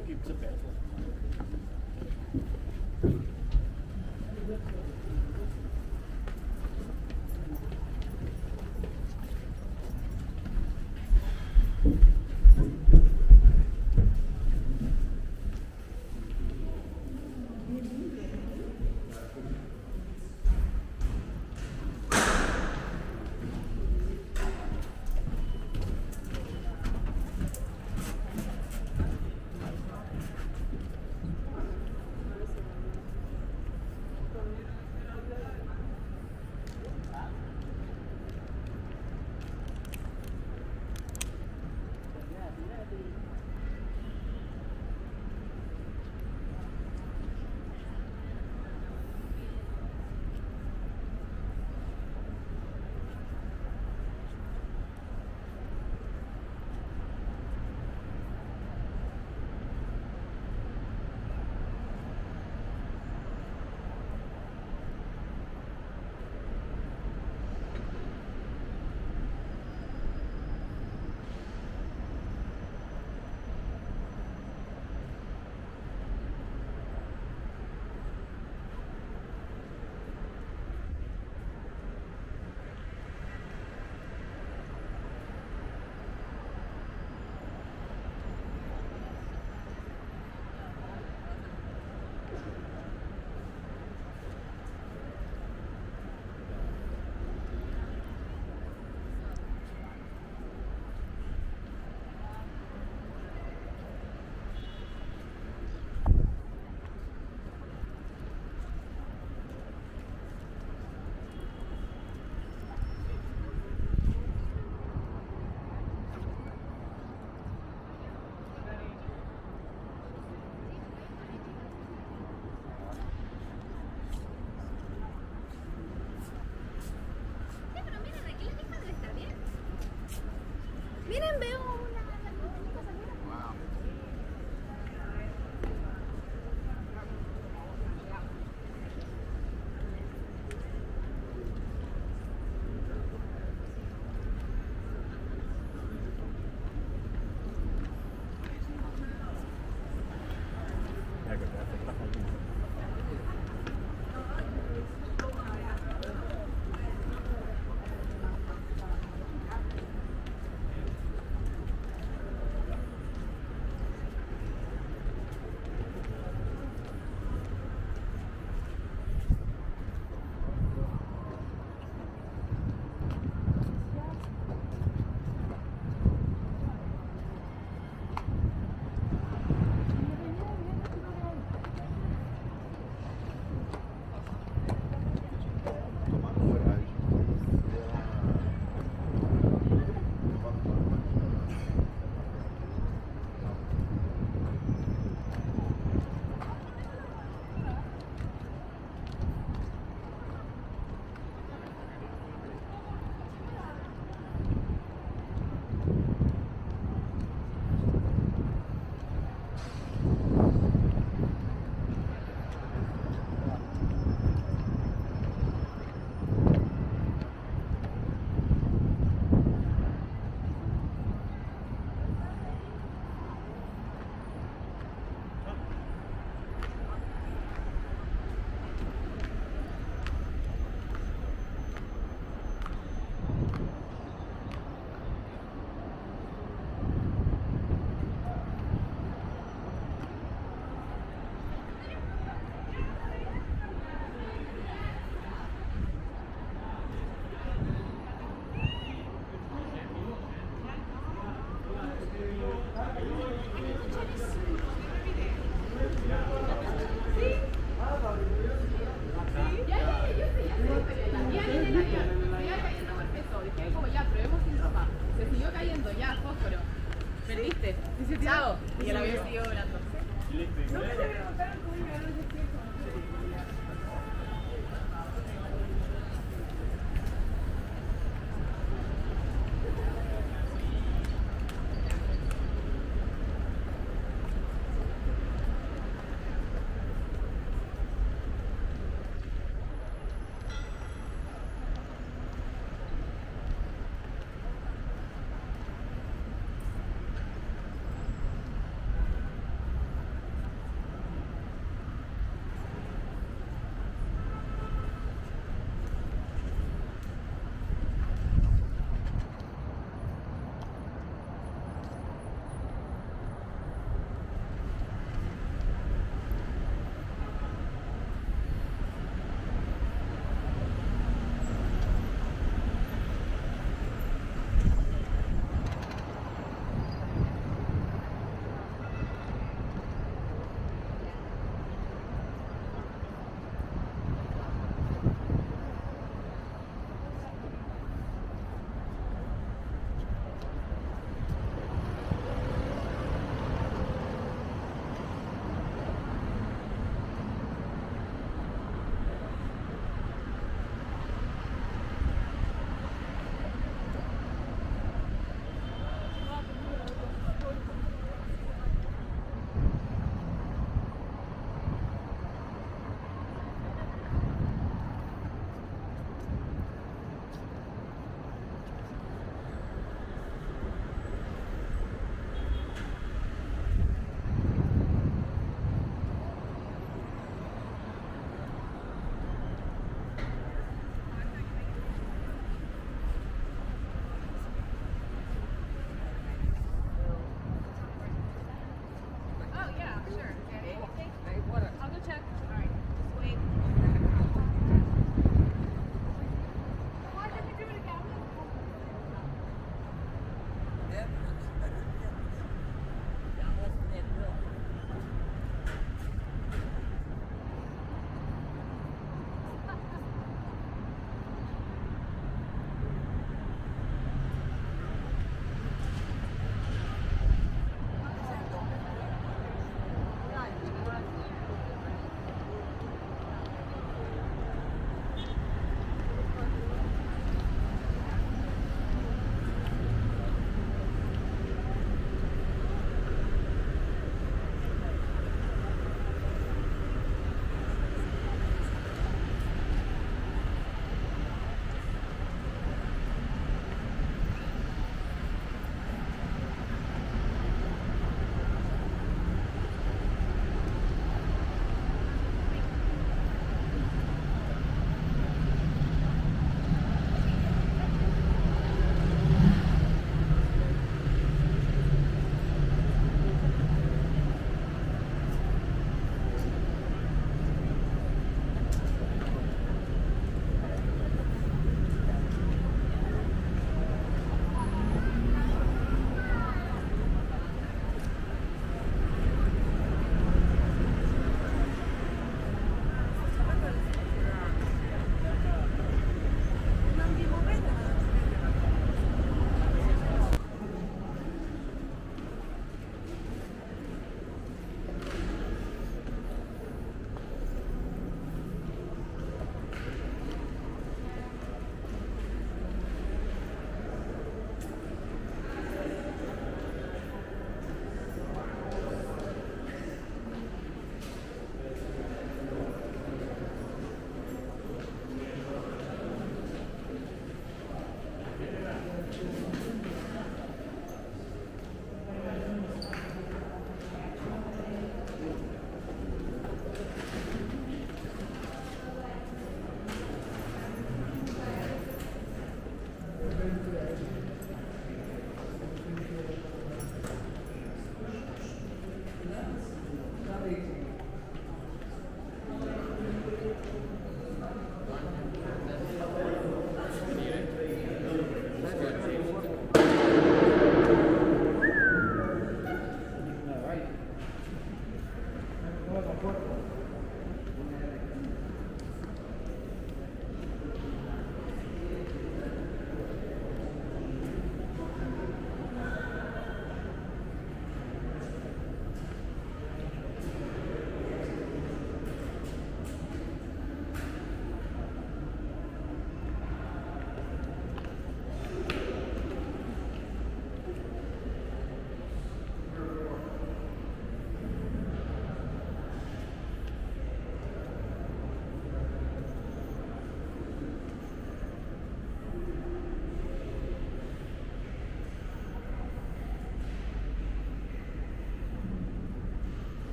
cookie to bed. Perdiste. Chao. Y el avión siguió volando.